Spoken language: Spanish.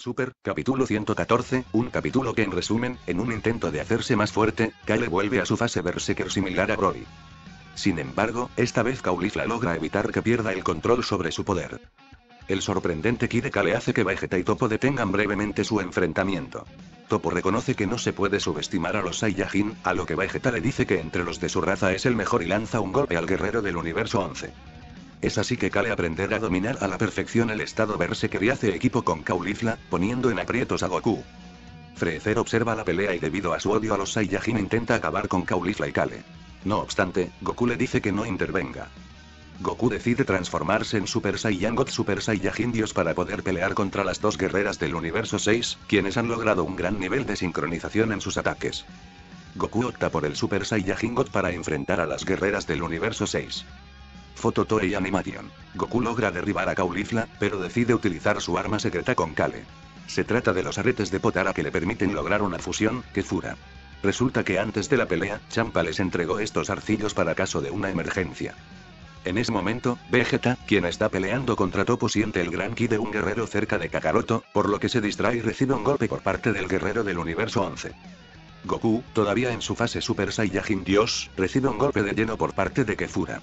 Super, capítulo 114, un capítulo que en resumen, en un intento de hacerse más fuerte, Kale vuelve a su fase Berserker similar a Broly. Sin embargo, esta vez Caulifla logra evitar que pierda el control sobre su poder. El sorprendente Ki de Kale hace que Vegeta y Topo detengan brevemente su enfrentamiento. Topo reconoce que no se puede subestimar a los Saiyajin, a lo que Vegeta le dice que entre los de su raza es el mejor y lanza un golpe al guerrero del universo 11. Es así que Kale aprenderá a dominar a la perfección el estado Berserker y hace equipo con Caulifla, poniendo en aprietos a Goku. Freezer observa la pelea y debido a su odio a los Saiyajin intenta acabar con Caulifla y Kale. No obstante, Goku le dice que no intervenga. Goku decide transformarse en Super Saiyan God Super Saiyajin Dios para poder pelear contra las dos guerreras del universo 6, quienes han logrado un gran nivel de sincronización en sus ataques. Goku opta por el Super Saiyajin God para enfrentar a las guerreras del universo 6. Foto Toei Animation. Goku logra derribar a Caulifla, pero decide utilizar su arma secreta con Kale. Se trata de los aretes de Potara que le permiten lograr una fusión, que fura. Resulta que antes de la pelea, Champa les entregó estos arcillos para caso de una emergencia. En ese momento, Vegeta, quien está peleando contra Topo siente el gran ki de un guerrero cerca de Kakaroto, por lo que se distrae y recibe un golpe por parte del guerrero del universo 11. Goku, todavía en su fase Super Saiyajin Dios, recibe un golpe de lleno por parte de Kefura.